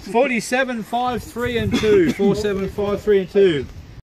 47, 5, 3 and 2. 4, 7, 5, 3 and 2.